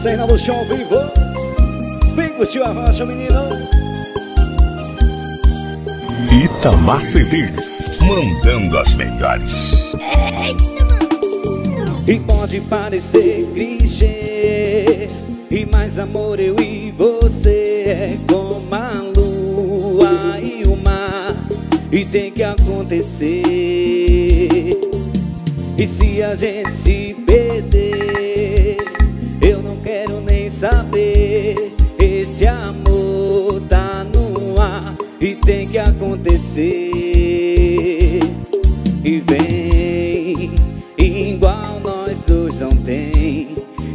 Cena do show vivo. Vem curtir a rocha, menino Itamar CDs Mandando as melhores. E pode parecer clichê E mais amor eu e você É como a lua e o mar E tem que acontecer. E se a gente se perder tem que acontecer. E vem Igual nós dois não tem.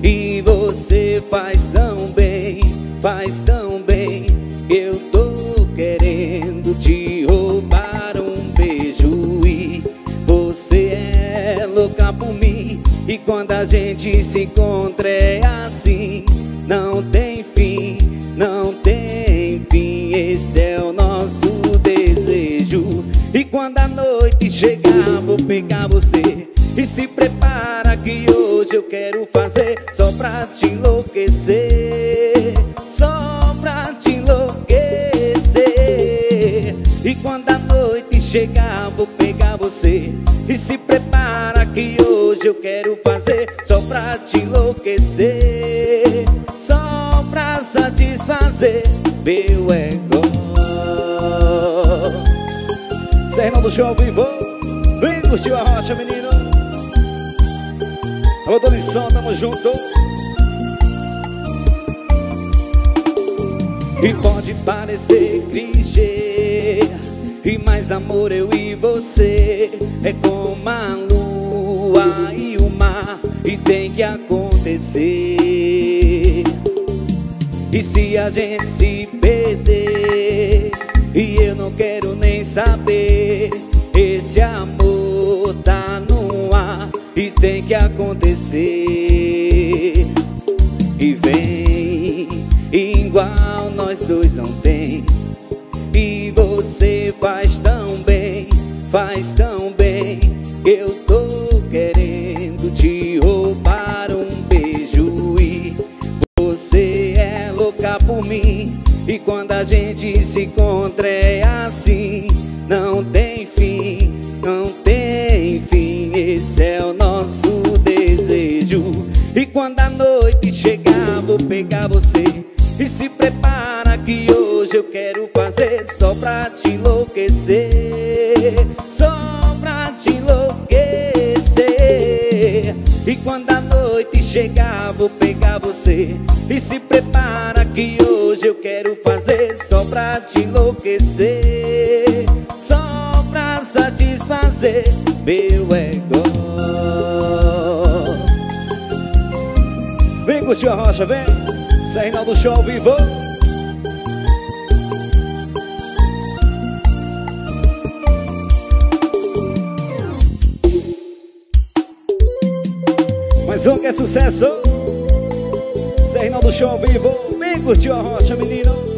E você faz tão bem Faz tão bem. Eu tô querendo te roubar um beijo. E você é louca por mim. E quando a gente se encontra é assim Não tem fim, E se prepara que hoje eu quero fazer Só pra te enlouquecer Só pra te enlouquecer. E quando a noite chegar vou pegar você. E se prepara que hoje eu quero fazer Só pra te enlouquecer Só pra satisfazer meu ego. Serrão do show ao vivo Vem curtir a rocha, menino Dona Som, tamo junto. E pode parecer clichê E mais amor eu e você É como a lua e o mar E tem que acontecer. E se a gente se perder E eu não quero nem saber Esse amor tá no ar E tem que acontecer. E vem Igual nós dois não tem. E você faz tão bem Faz tão bem. Eu tô querendo te roubar um beijo. E você é louca por mim. E quando a gente se encontra é assim Não tem fim, não tem fim Esse é o nosso desejo. E quando a noite chegar vou pegar você. E se prepara que hoje eu quero fazer Só pra te enlouquecer. Só pra te enlouquecer. E quando a noite chegar vou pegar você. E se prepara que hoje eu quero fazer Só pra te enlouquecer. Só pra satisfazer meu ego Vem curtir a rocha, vem. Serrinal do show ao vivo. Mais um que é sucesso. Serrinal do show ao vivo. Vem curtir a rocha, menino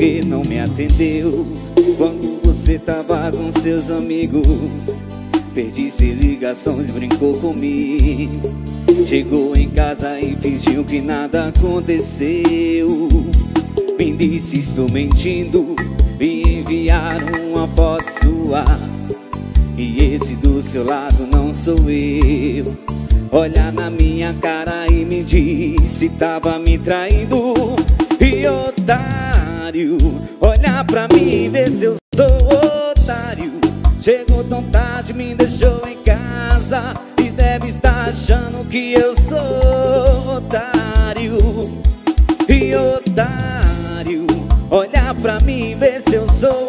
Por que não me atendeu. Quando você tava com seus amigos Perdi sem ligações, brincou comigo. Chegou em casa e fingiu que nada aconteceu. Me disse estou mentindo Me enviaram uma foto sua. E esse do seu lado não sou eu. Olha na minha cara e me disse Tava me traindo. E otário Olha pra mim e vê se eu sou otário. Chegou tão tarde, me deixou em casa. E deve estar achando que eu sou otário. E otário. Olha pra mim e vê se eu sou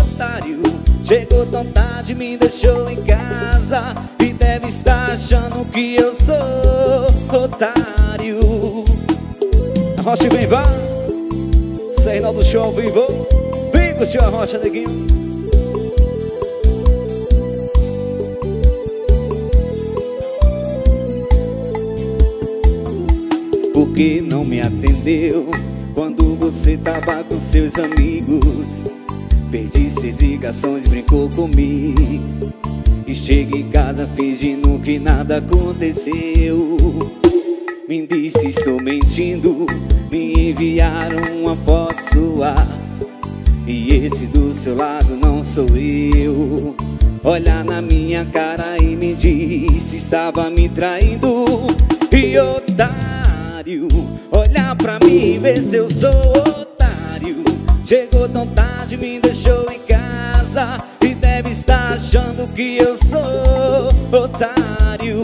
otário. Chegou tão tarde, me deixou em casa. E deve estar achando que eu sou otário. Rocha vem, vá Serrinal do show ao vivo. Vem com o senhor Rocha, neguinho. Por que não me atendeu Quando você tava com seus amigos? Perdi seis ligações, brincou comigo. E chega em casa fingindo que nada aconteceu Me disse estou mentindo. Me enviaram uma foto sua. E esse do seu lado não sou eu. Olha na minha cara e me disse Estava me traindo. E otário Olha pra mim e vê se eu sou otário. Chegou tão tarde, me deixou em casa. E deve estar achando que eu sou otário.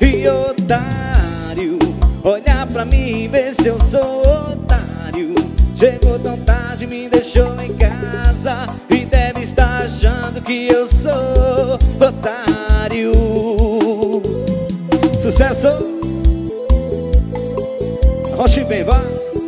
E otário Olha pra mim e vê se eu sou otário Chegou tão tarde, me deixou em casa E deve estar achando que eu sou otário Sucesso! Roche bem, vai!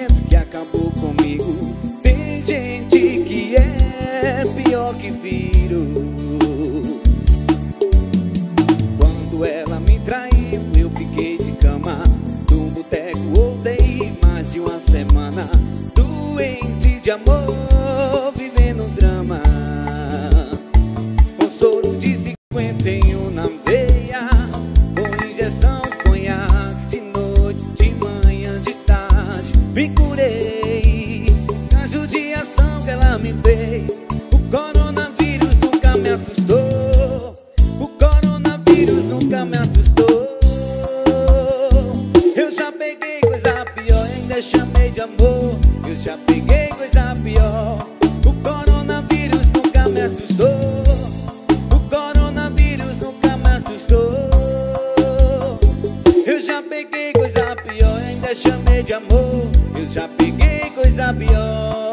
chamei de amor Eu já peguei coisa pior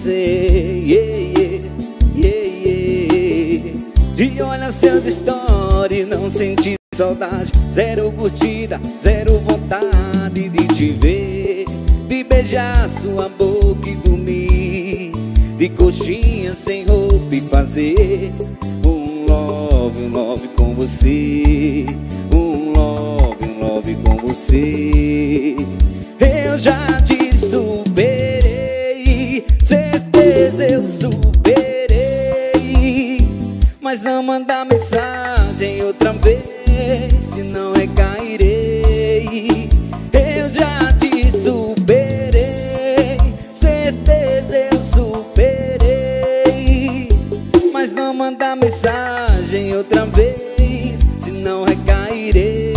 você yeah, yeah, yeah. De olhar seus stories Não senti saudade. Zero curtida, zero vontade de te ver. De beijar sua boca e dormir. De coxinha sem roupa e fazer. Um love, um love com você. Um love, um love com você. Eu já te superei eu superei. Mas não manda mensagem outra vez Senão recairei Eu já te superei certeza eu superei. Mas não manda mensagem outra vez Senão recairei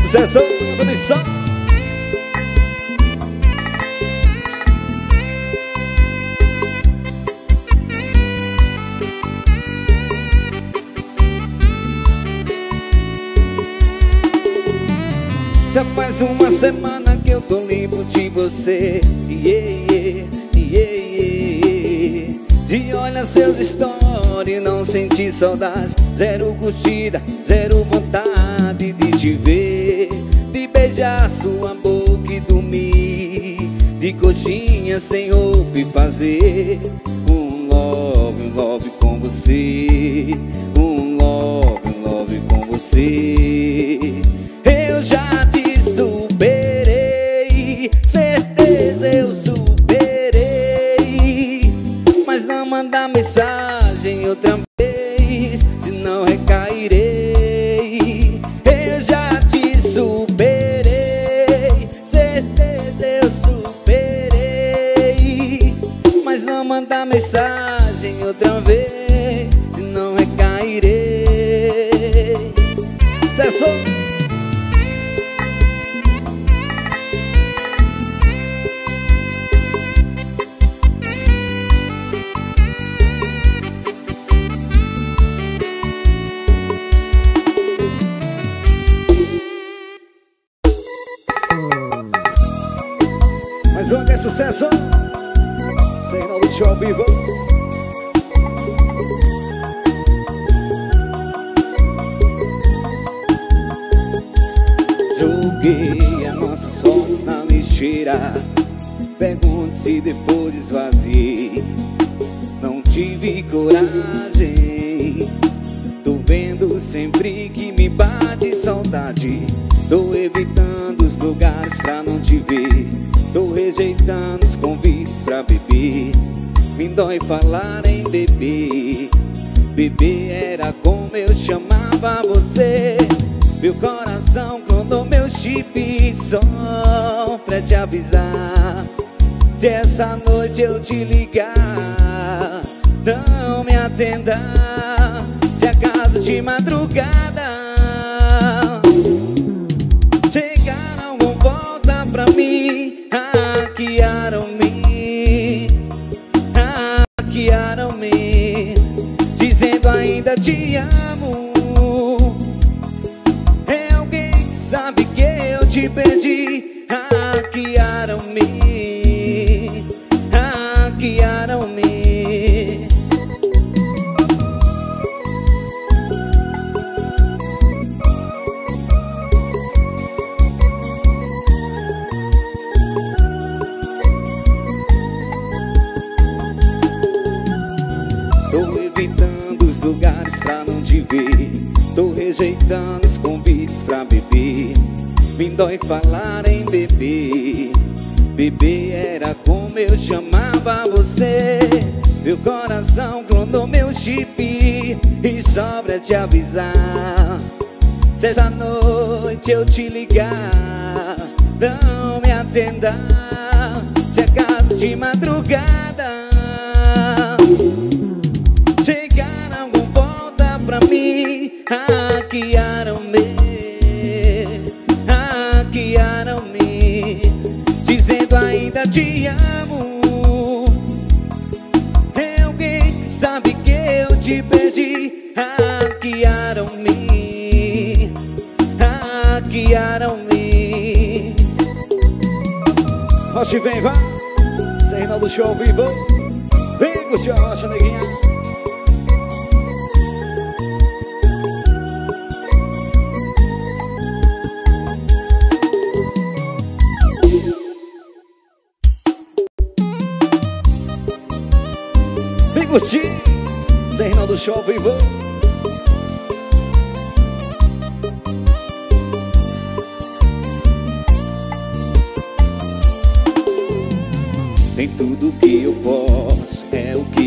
Sucesso, Já faz uma semana que eu tô limpo de você. Yeah, yeah, yeah. De olhar seus stories, não senti saudade. Zero curtida, zero vontade de te ver. De beijar sua boca e dormir. De coxinha sem roupa e fazer. Um love, um love com você. Um love, um love com você Beber era como eu chamava você. Meu coração clonou meu chip Só pra te avisar. Se essa noite eu te ligar Não me atenda. Se acaso de madrugada ainda te amo. É alguém que sabe que eu te perdi, pra não te ver Tô rejeitando os convites pra beber. Me dói falar em beber. Beber era como eu chamava você. Meu coração clonou meu chip E sobra te avisar. Se essa noite eu te ligar Não me atenda. Se é caso de madrugada Roche vem, vá Sem do show vivo. Vem curtir a rocha, neguinha. Curtir do Show Vivo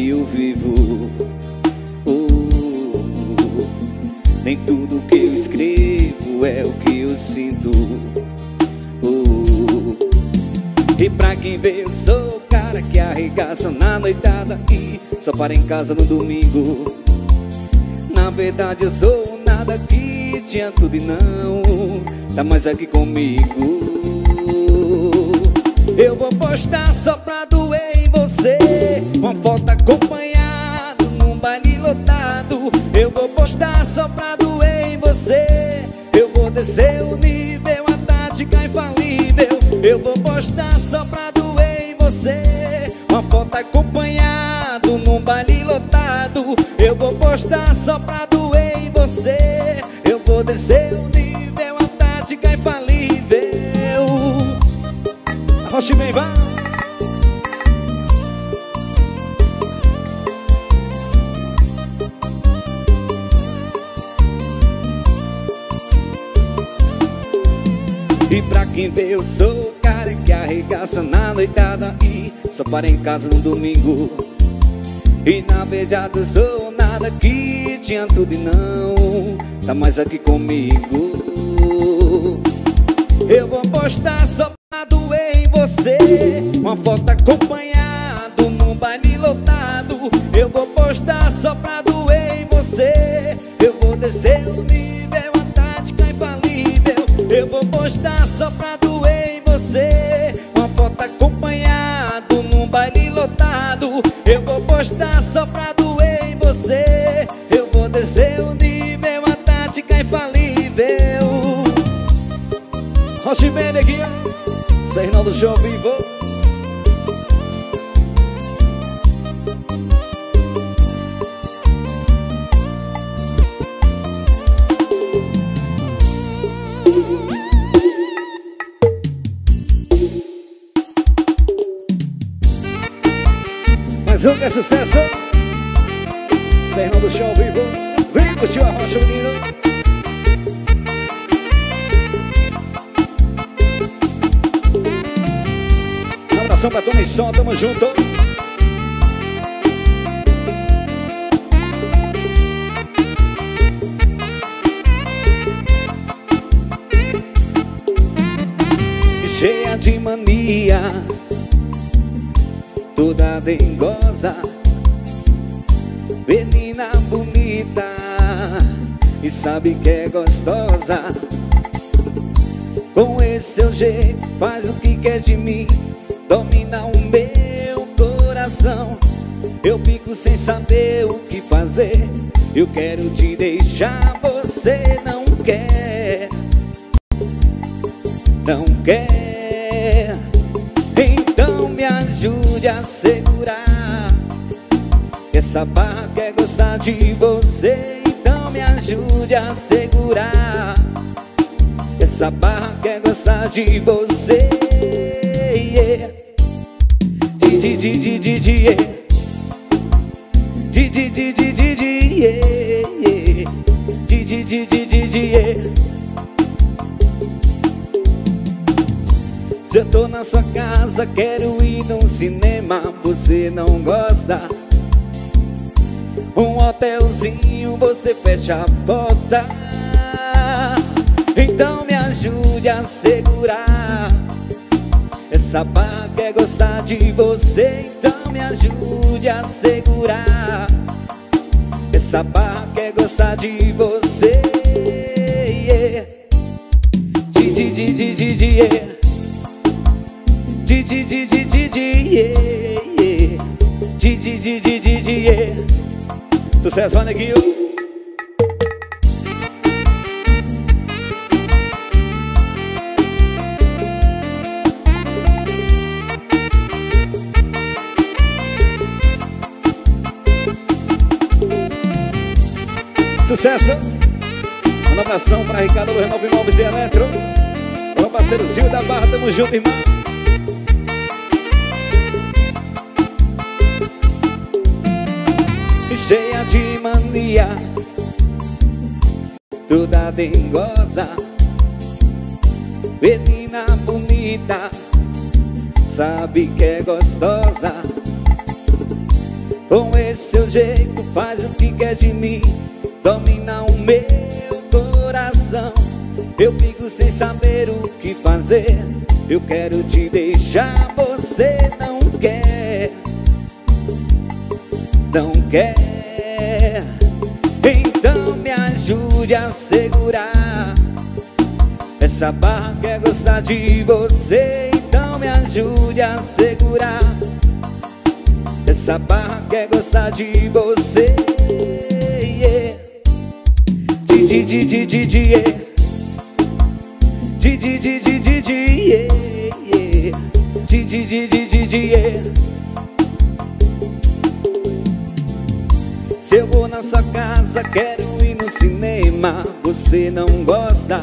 eu vivo. Oh, Nem tudo que eu escrevo é o que eu sinto. Oh, E pra quem vê, eu sou o cara que arregaça na noitada E só para em casa no domingo. Na verdade eu sou nada que tinha tudo e não Tá mais aqui comigo. Eu vou postar só pra doer você. Uma foto acompanhada num baile lotado. Eu vou postar só pra doer em você. Eu vou descer o nível, a tática infalível. Eu vou postar só pra doer em você. Uma foto acompanhada num baile lotado. Eu vou postar só pra doer em você. Eu vou descer o nível, a tática infalível. Arrocha bem, vai Pra quem vê eu sou o cara que arregaça na noitada E só para em casa no domingo. E na eu sou nada que tinha tudo e não Tá mais aqui comigo. Eu vou postar só pra doer em você Uma foto acompanhado de manias toda dengosa Menina bonita E sabe que é gostosa. Com esse seu jeito faz o que quer de mim Domina o meu coração. Eu fico sem saber o que fazer Eu quero te deixar, você não quer Não quer ajude a segurar Essa barra quer gostar de você Então me ajude a segurar Essa barra quer gostar de você yeah. Di, di, di, di, di, di, yeah. Di, di, di, di, di, di, yeah. Di. Se eu tô na sua casa, quero ir num cinema Você não gosta? Um hotelzinho, você fecha a porta. Então me ajude a segurar. Essa barra quer gostar de você Então me ajude a segurar. Essa barra quer gostar de você yeah. Di, di, di, di, di, di. Di di di di di yeah. Sucesso. Sucesso! Uma abração para Ricardo do Renova Imóveis e Eletro. Meu parceiro Silvio da Barra, tamo junto, irmão. Cheia de mania Toda dengosa Menina bonita Sabe que é gostosa. Com esse seu jeito faz o que quer de mim Domina o meu coração. Eu fico sem saber o que fazer Eu quero te deixar, você não quer Não quer Então me ajude a segurar Essa barra quer gostar de você Então me ajude a segurar Essa barra quer gostar de você. Di, di, di, di, di. Di di di di di di. Di di di di di di Se eu vou na sua casa, quero ir no cinema, você não gosta.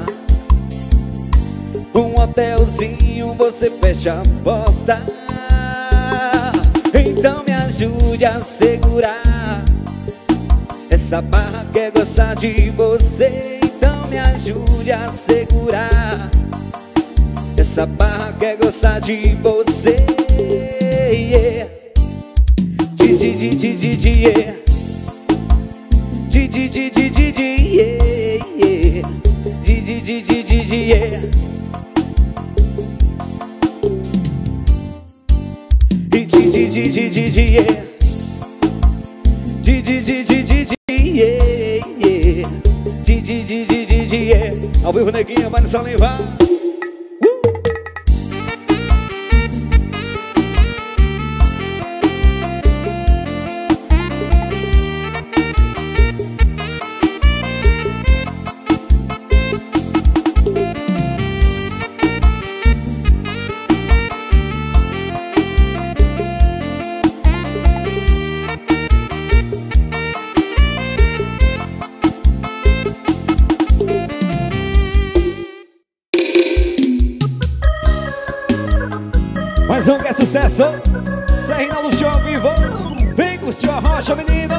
Um hotelzinho, você fecha a porta. Então me ajude a segurar. Essa barra quer gostar de você me ajude a segurar Essa barra quer gostar de você yeah. Di, di, di, di, di, yeah. Ao vivo, neguinha, vai no salivar. Mais sucesso Serrinal no show vivo Vem curtir a rocha, menino.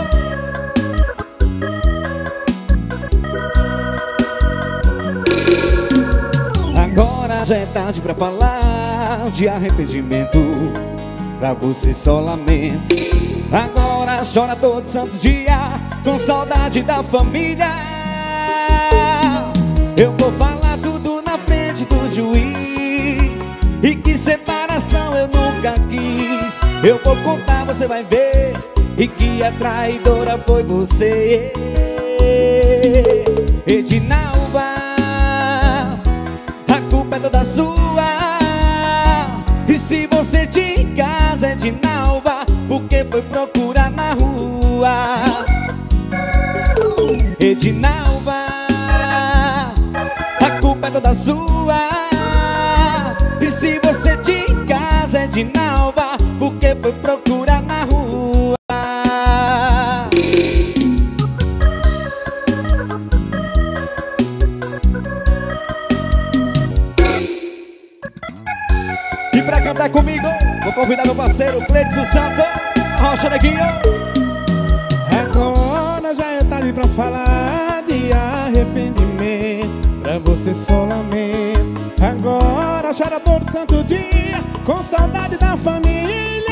Agora já é tarde pra falar De arrependimento Pra você só lamento. Agora chora todo santo dia Com saudade da família. Eu vou falar tudo na frente do juiz E que separa coração eu nunca quis. Eu vou contar, você vai ver E que a traidora foi você. Edinalva A culpa é toda sua. E se você em casa, Edinalva Por que foi procurar na rua? Edinalva A culpa é toda sua de Porque foi procurar na rua. E pra cantar comigo Vou convidar meu parceiro Cleiton Santo Rocha Neguinho. Agora já é tarde pra falar de arrependimento. Pra você só lamento Agora chora todo santo dia Com saudade da família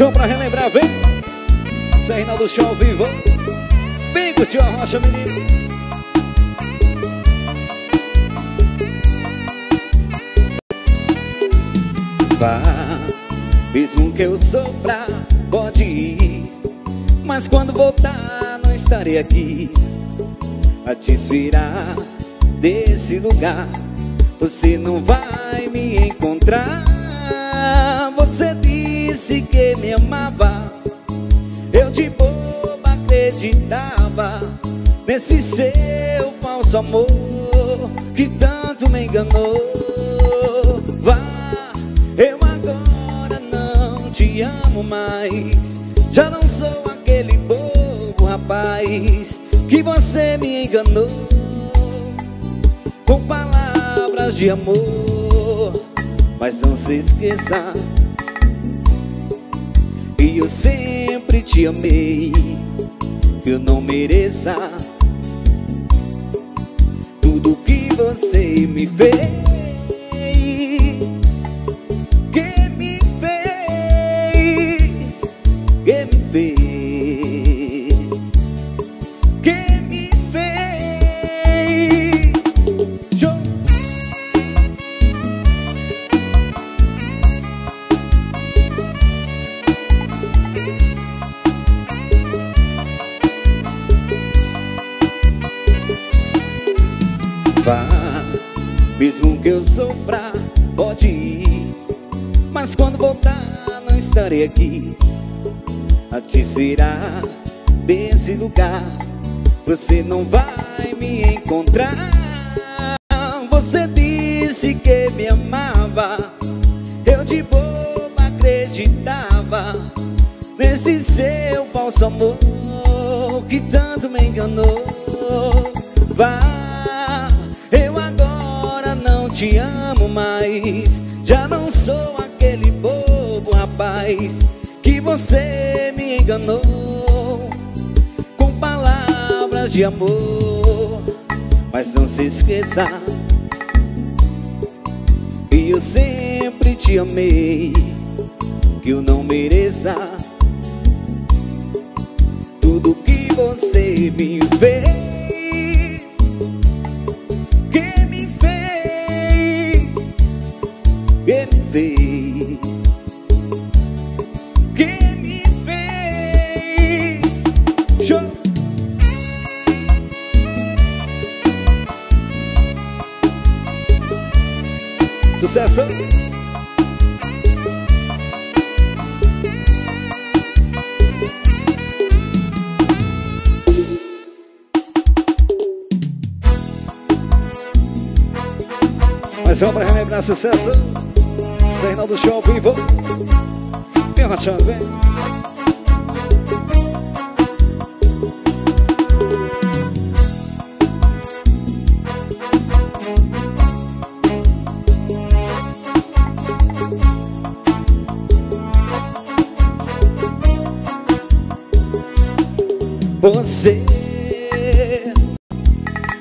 Um pra relembrar, vem Serrinal do Show ao vivo Vem curtir a rocha, menino Vá, mesmo que eu sofra, pode ir Mas quando voltar, não estarei aqui a desvirar desse lugar. Você não vai me encontrar. Você disse que me amava. Eu de boba acreditava nesse seu falso amor que tanto me enganou. Vá, eu agora não te amo mais. Já não sou aquele bobo rapaz que você me enganou com palavras de amor. Mas não se esqueça que eu sempre te amei, que eu não mereça tudo que você me fez. Não aqui A te tirar desse lugar Você não vai me encontrar. Você disse que me amava Eu de boba acreditava Nesse seu falso amor Que tanto me enganou. Vai te amo mais Já não sou Que você me enganou Com palavras de amor. Mas não se esqueça Que eu sempre te amei Que eu não mereça Tudo que você me fez sucesso. Reinaldo Show Vivo. Vem, Rachando, vem. Você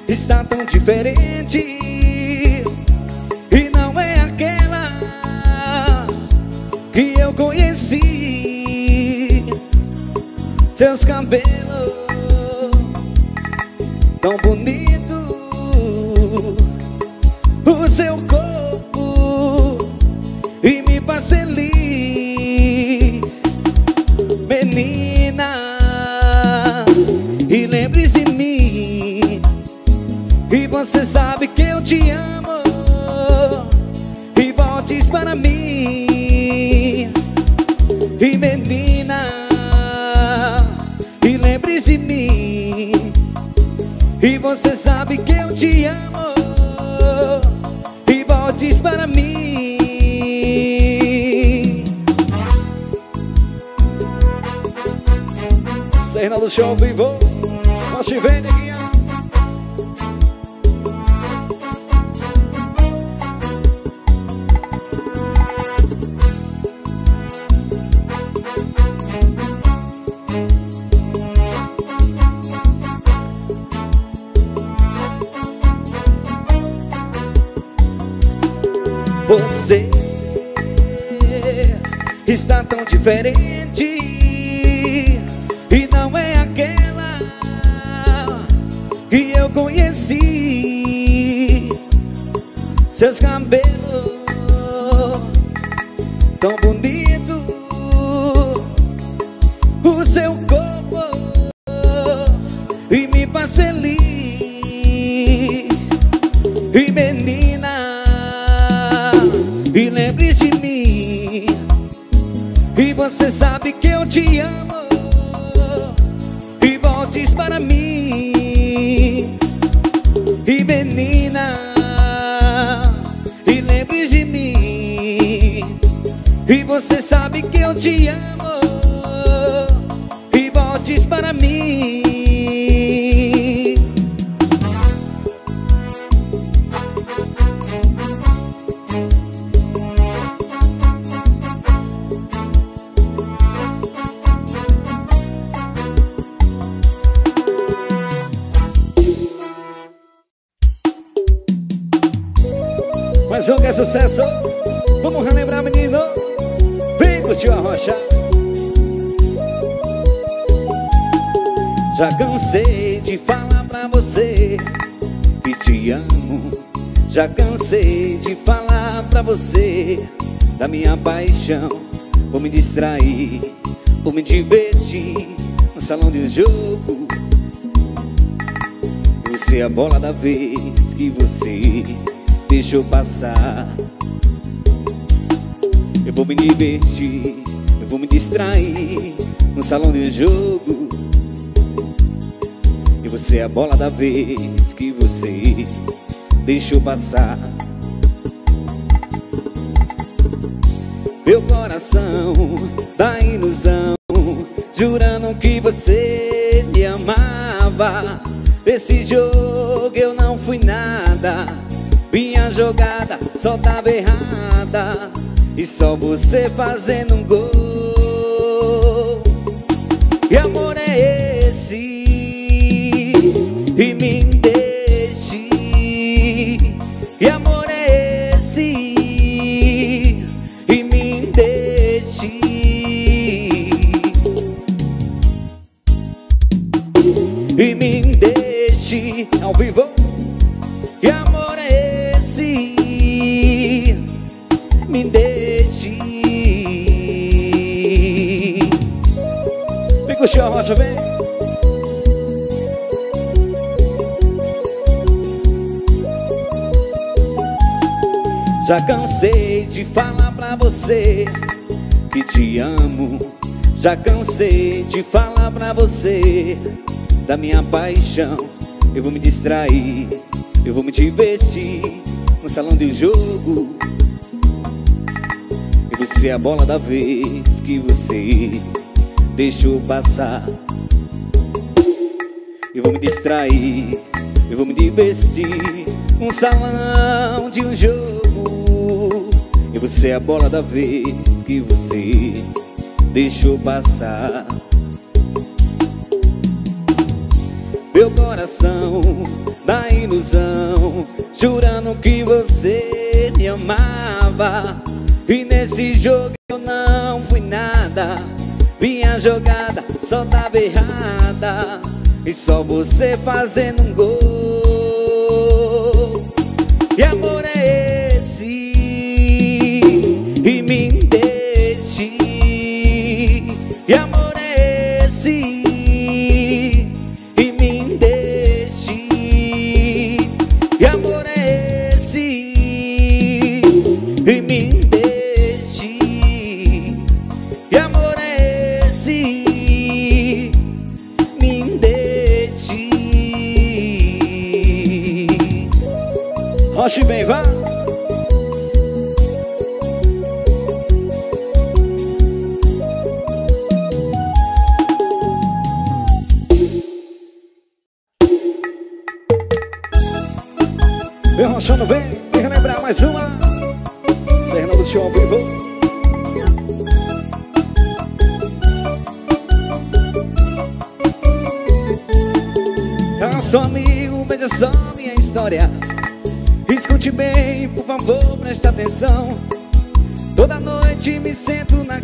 está tão diferente tão bonitos Seus cabelos tão bonito. O seu corpo e me faz feliz. E menina, e lembre-se de mim. E você sabe que eu te amo. Já cansei de falar pra você Que te amo. Já cansei de falar pra você Da minha paixão. Vou me distrair Vou me divertir No salão de jogo. Você é a bola da vez que você deixou passar. Eu vou me divertir, eu vou me distrair No salão de jogo você é a bola da vez que você deixou passar. Meu coração da ilusão Jurando que você me amava. Desse jogo eu não fui nada. Minha jogada só tava errada. E só você fazendo um gol. Que amor E me deixe Que amor é esse? E me deixe E me deixe ao vivo Já cansei de falar pra você Que te amo. Já cansei de falar pra você Da minha paixão. Eu vou me distrair Eu vou me divertir No salão de jogo. E você é a bola da vez Que você deixou passar. Eu vou me distrair Eu vou me divertir Um salão de um jogo E você é a bola da vez Que você deixou passar. Meu coração da ilusão Jurando que você me amava. E nesse jogo eu não fui nada. Minha jogada só tava errada. E só você fazendo um gol. Que amor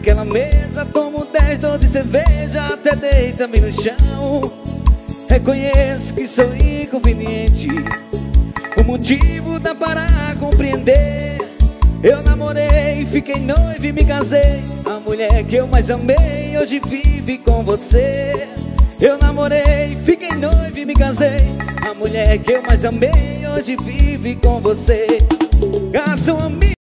naquela mesa Tomo 10, 12 cerveja Até deita-me no chão. Reconheço que sou inconveniente. O motivo dá para compreender. Eu namorei, fiquei noivo e me casei. A mulher que eu mais amei Hoje vive com você. Eu namorei, fiquei noivo e me casei. A mulher que eu mais amei Hoje vive com você. Um amigo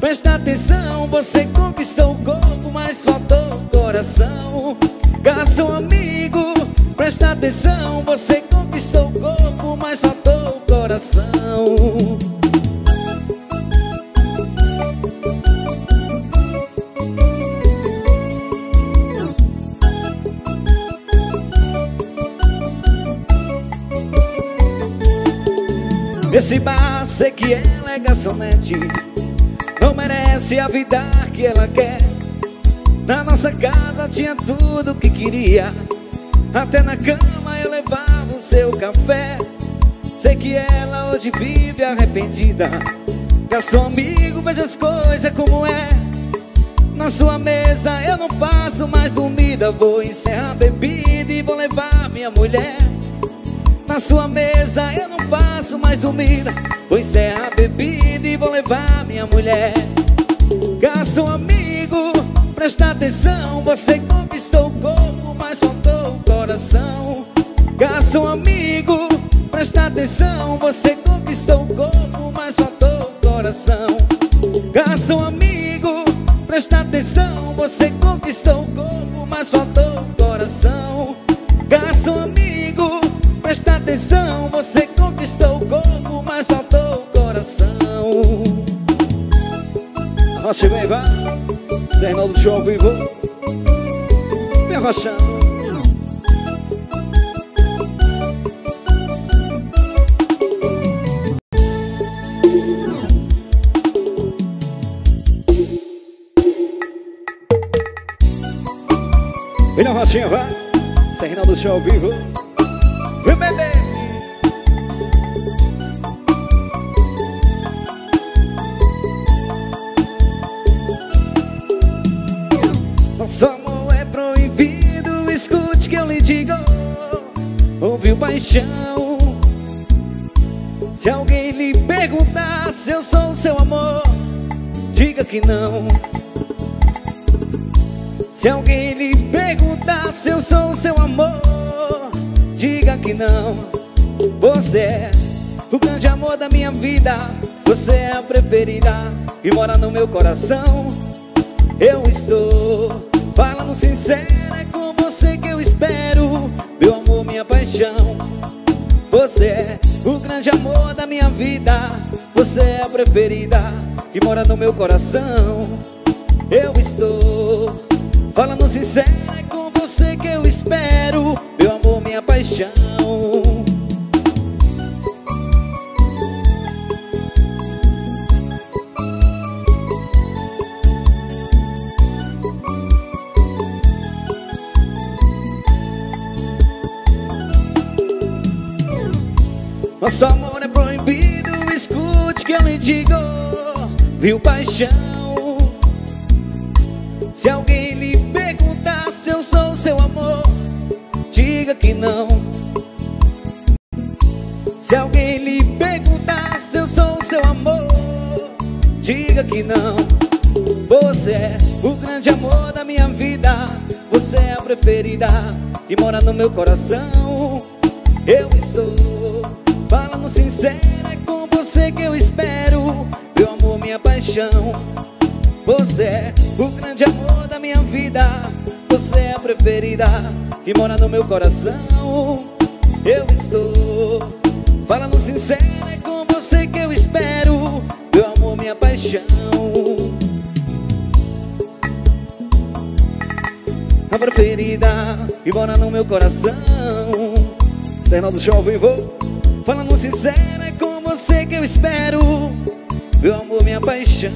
Presta atenção, você conquistou o corpo, mas faltou o coração. Garçom amigo, presta atenção, você conquistou o corpo, mas faltou o coração. Esse bar, sei que ela é garçonete Não merece a vida que ela quer. Na nossa casa tinha tudo que queria. Até na cama eu levava o seu café. Sei que ela hoje vive arrependida. Garçom amigo, veja as coisas como é. Na sua mesa eu não faço mais dormida Vou encerrar a bebida e vou levar minha mulher sua mesa eu não faço mais comida Pois é a bebida e vou levar minha mulher. Garçom amigo, presta atenção Você conquistou o corpo, mas faltou o coração. Garçom amigo, presta atenção Você conquistou o corpo, mas faltou o coração. Garçom amigo, presta atenção Você conquistou o corpo, mas faltou o coração. Garçom amigo Presta atenção, você conquistou o corpo, mas faltou o coração. Arrocha bem, vai Cernal do show vivo Vem arrochando Vem na rochinha, vai Cernal do show vivo Vem bebê? Nosso amor é proibido Escute que eu lhe digo. Ouviu paixão? Se alguém lhe perguntar Se eu sou seu amor Diga que não. Se alguém lhe perguntar Se eu sou seu amor diga que não. Você é o grande amor da minha vida. Você é a preferida e mora no meu coração. Eu estou falando sincero É com você que eu espero. Meu amor, minha paixão. Você é o grande amor da minha vida. Você é a preferida que mora no meu coração. Eu estou falando sincero É com você que eu espero. Meu amor, paixão. Nosso amor é proibido, escute que eu lhe digo Viu paixão? Se alguém Diga que não. Se alguém lhe perguntar se eu sou seu amor Diga que não. Você é o grande amor da minha vida. Você é a preferida e mora no meu coração. Eu estou falando sincero É com você que eu espero. Meu amor, minha paixão. Você é o grande amor da minha vida Você é a preferida que mora no meu coração. Eu estou falando sincero É com você que eu espero Meu amor, minha paixão. A preferida que mora no meu coração. Cernal do Show Vivo Falando sincero, é com você que eu espero Meu amor, minha paixão